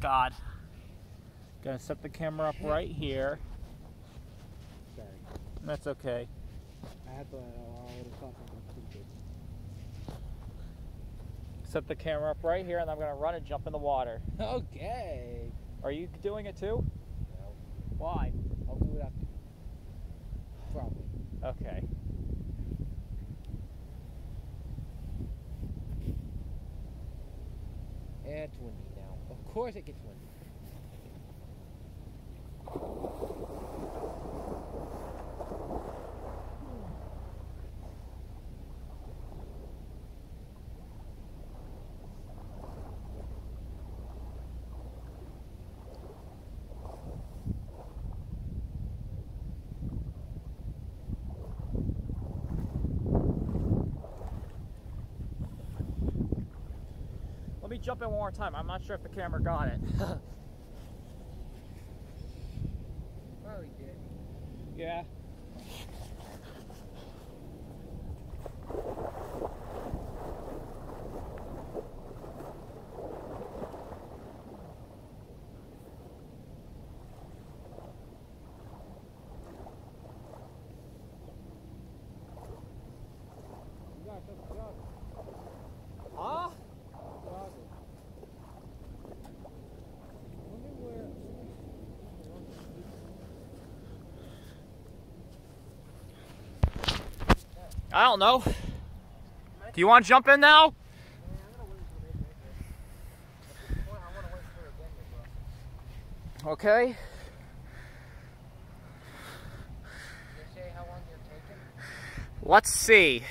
God. Gonna set the camera up right here. Sorry. That's okay. I had to, uh, I would have thought something stupid. Set the camera up right here and I'm gonna run and jump in the water. Okay. Are you doing it too? No, Why? I'll do it after. Probably. Okay. It's windy now. Of course it gets windy. Let me jump in one more time. I'm not sure if the camera got it. Probably did. yeah. I don't know. Do you want to jump in now? Okay. Let's see.